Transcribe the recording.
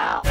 now.